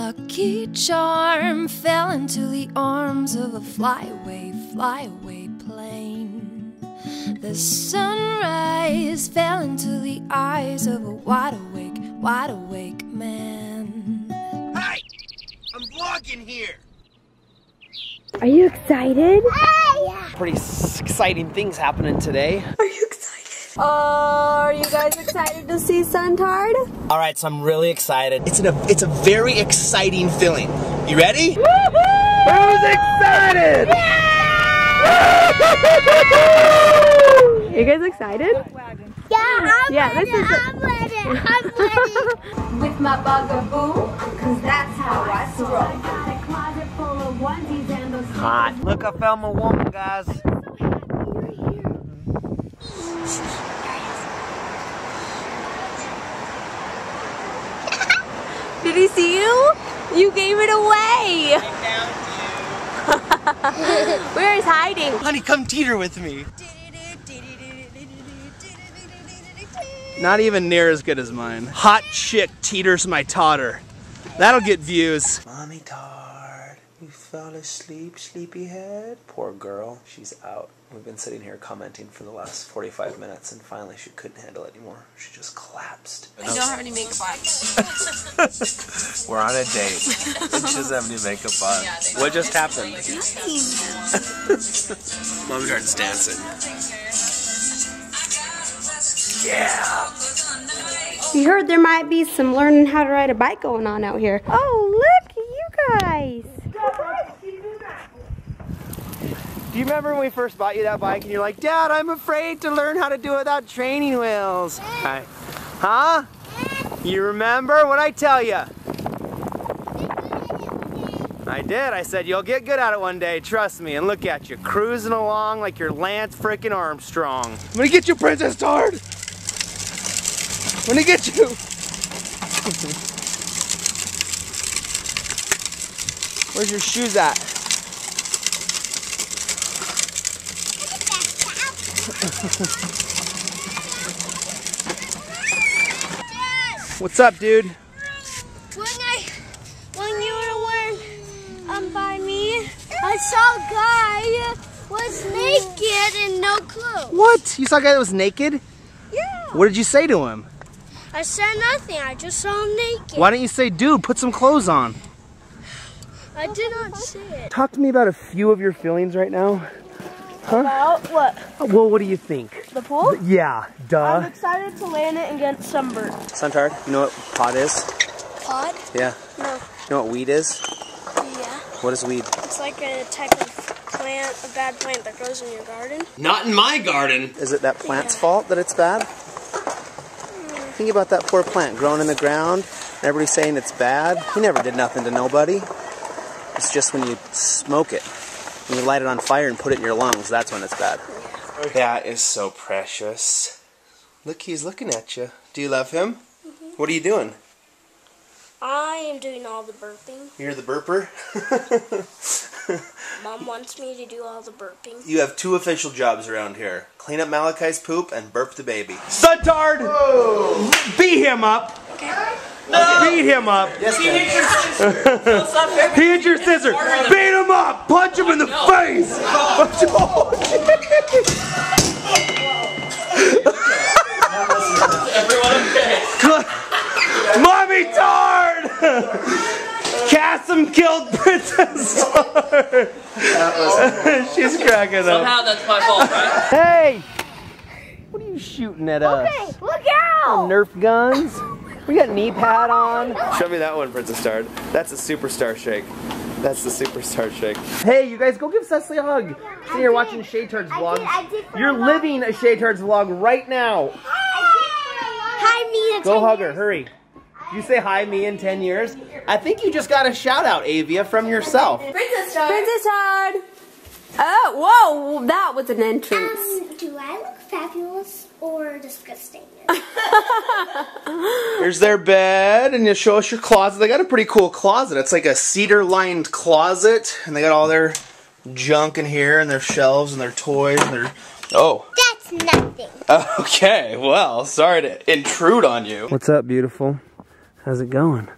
lucky charm fell into the arms of a flyaway, flyaway plane. The sunrise fell into the eyes of a wide awake, wide awake man. Hi! I'm vlogging here! Are you excited? Pretty s- exciting things happening today. Are you excited? Are you guys excited to see Sontard? All right, so I'm really excited. It's, an, it's a very exciting feeling. You ready? Who's excited? Are you guys excited? Yeah, I'm Yeah, ready. this is a- I'm ready. I'm ready. with my bugaboo, cause that's how I roll. Hot. Look, I found my woman, guys. Did he see you? You gave it away. Where is hiding? Honey, come teeter with me. Not even near as good as mine. Hot chick teeters my totter. That'll get views. Mommy Tard, you fell asleep, sleepyhead. Poor girl, she's out. We've been sitting here commenting for the last 45 minutes, and finally she couldn't handle it anymore. She just collapsed. I don't have any makeup on. We're on a date. and she doesn't have any makeup on. What just happened? Mom starts dancing. Yeah. We heard there might be some learning how to ride a bike going on out here. Oh, look, you guys. You remember when we first bought you that bike and you're like, Dad, I'm afraid to learn how to do it without training wheels? Hi. Huh? You remember what I tell you? I did. I said, you'll get good at it one day, trust me. And look at you, cruising along like you're Lance freaking Armstrong. I'm gonna get you, Princess Tard. I'm gonna get you. Where's your shoes at? What's up, dude? When I, when you were wearing, um, by me, I saw a guy was naked and no clue. What? You saw a guy that was naked? Yeah. What did you say to him? I said nothing. I just saw him naked. Why don't you say, dude, put some clothes on? I did not say it. Talk to me about a few of your feelings right now. About what? Well, what do you think? The pool? Yeah, duh. I'm excited to land it and get sunburned. Sontard, you know what pot is? Pod? Yeah. No. You know what weed is? Yeah. What is weed? It's like a type of plant, a bad plant that grows in your garden. Not in my garden. Is it that plant's fault that it's bad? Hmm. Think about that poor plant growing in the ground. and Everybody's saying it's bad. He never did nothing to nobody. It's just when you smoke it, when you light it on fire and put it in your lungs, that's when it's bad. That is so precious. Look, he's looking at you. Do you love him? Mm-hmm. What are you doing? I am doing all the burping. You're the burper. Mom wants me to do all the burping. you have two official jobs around here: clean up Malachi's poop and burp the baby. Sontard, beat him up. Beat him up. Yes, He hit your scissor. Beat him up. Punch him in the face. Punch him. Oh, Mommy Tard! Cassim killed Princess Tard. She's cracking up. Somehow that's my fault, right? Hey! What are you shooting at us? Look out! Nerf guns? We got knee pad on. Show me that one, Princess Tard. That's a superstar shake. That's the superstar shake. Hey, you guys, go give Cecily a hug. So you're watching Shay Tard's vlog. did- I did You're a living a Shay Tard's vlog right now. Hi, me. Go hug her, hurry. You say hi me in 10 years? I think you just got a shout out, Avia, from yourself. Princess Tard. Princess Tard. Oh, whoa, that was an entrance. Um, do I look fabulous or disgusting? Here's their bed, and you show us your closet. They got a pretty cool closet. It's like a cedar-lined closet, and they got all their junk in here, and their shelves, and their toys, and their... Oh. That's nothing. Okay, well, sorry to intrude on you. What's up, beautiful? How's it going?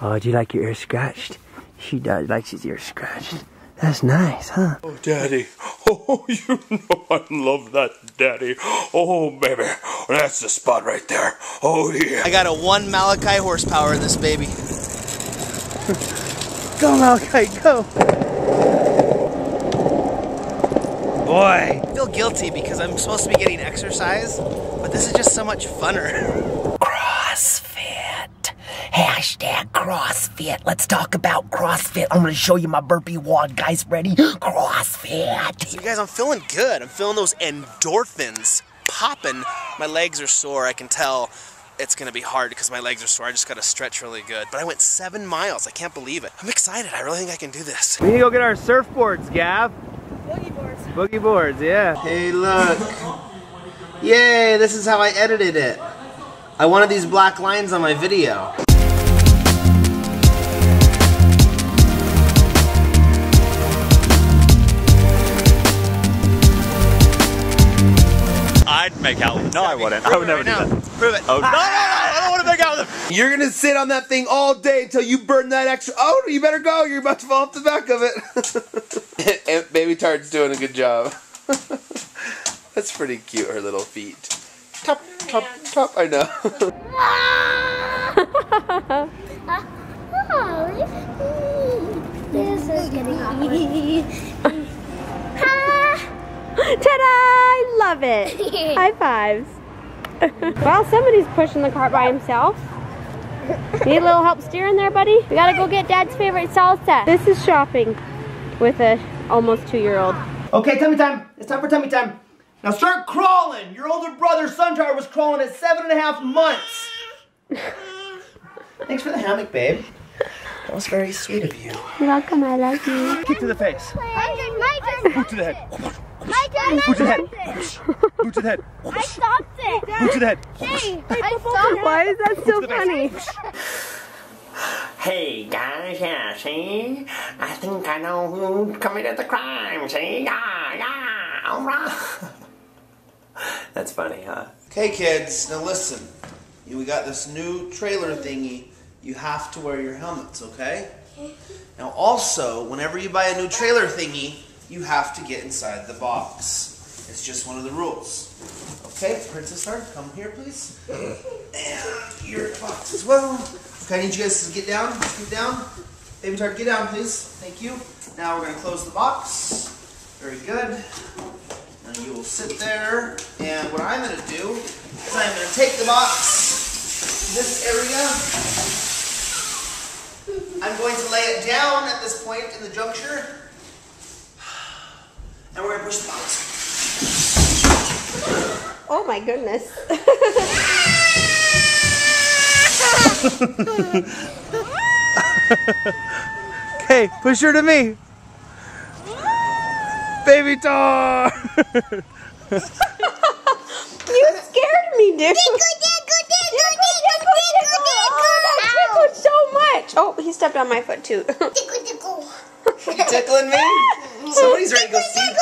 Oh, do you like your ear scratched? She does, likes his ear scratched. That's nice, huh? Oh, Daddy. Oh, you know I love that, Daddy. Oh, baby. That's the spot right there. Oh, yeah. I got a one Malachi horsepower in this baby. go, Malachi, go. Boy, I feel guilty because I'm supposed to be getting exercise, but this is just so much funner. Hashtag CrossFit. Let's talk about CrossFit. I'm gonna show you my burpee wall. Guys, ready? CrossFit. So you guys, I'm feeling good. I'm feeling those endorphins popping. My legs are sore. I can tell it's gonna be hard because my legs are sore. I just gotta stretch really good. But I went seven miles. I can't believe it. I'm excited. I really think I can do this. We need to go get our surfboards, Gav. Boogie boards. Boogie boards, yeah. Hey, look. Yay, this is how I edited it. I wanted these black lines on my video. Make out with No, I wouldn't. I would never do that. Prove it. Oh, no, no, no. I don't want to make out with him. You're gonna sit on that thing all day until you burn that extra. Oh, you better go. You're about to fall off the back of it. and Baby Tard's doing a good job. That's pretty cute, her little feet. Top, top, top. I know. This is getting awkward. Ta-da! I love it. High fives. well, somebody's pushing the cart by himself. Need a little help steering there, buddy? We gotta go get Dad's favorite salsa. This is shopping with a almost two-year-old. Okay, tummy time. It's time for tummy time. Now start crawling. Your older brother, Suntar, was crawling at seven and a half months. Thanks for the hammock, babe. That was very sweet of you. You're welcome, I love you. Kick to the face. My my turn. Boot to the head. My turn. Boot to the head. Boot to the head. I stopped it. Boot to the head. Hey, I stopped Why is that so funny? Hey guys, yeah, see? I think I know who committed the crime, see? Yeah, yeah, alright. That's funny, huh? Okay, kids, now listen. We got this new trailer thingy. You have to wear your helmets, okay? Now, also, whenever you buy a new trailer thingy, you have to get inside the box. It's just one of the rules. Okay, Princess Heart, come here, please. And your box as well. Okay, I need you guys to get down. Get down. Baby Tard, get down, please. Thank you. Now we're going to close the box. Very good. And you will sit there. And what I'm going to do is I'm going to take the box, to this area. I'm going to lay it down at this point in the juncture. And we're going to push the box. Oh my goodness. Okay, push her to me. Baby Tar! You scared me, dude. Oh, that tickled so much. Oh, he stepped on my foot too. You tickling me? Somebody's ready to go see.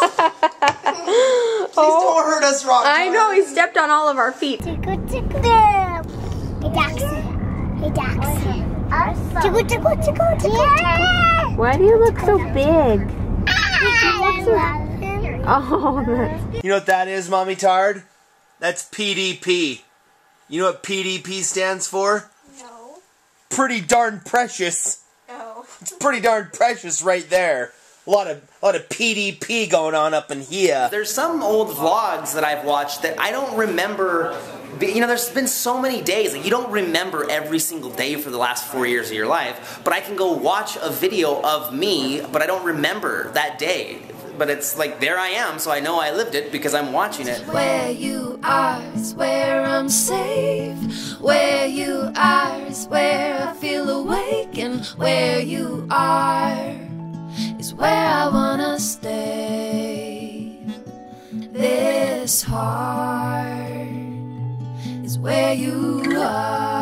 Please don't hurt us, Rock. I know, he stepped on all of our feet. Tickle, tickle. Hey, Daxie. Hey, Daxie. Tickle, tickle, tickle, tickle, tickle. Why do you look so big? Oh, that's You know what that is, Mommy Tard? That's PDP. You know what PDP stands for? No. Pretty darn precious. No. It's pretty darn precious right there. A lot of a lot of PDP going on up in here. There's some old vlogs that I've watched that I don't remember. You know, there's been so many days. Like, you don't remember every single day for the last four years of your life. But I can go watch a video of me, but I don't remember that day. But it's like, there I am, so I know I lived it because I'm watching it. Where you are is where I'm safe. Where you are is where I feel awake. And where you are is where I wanna stay. This heart is where you are.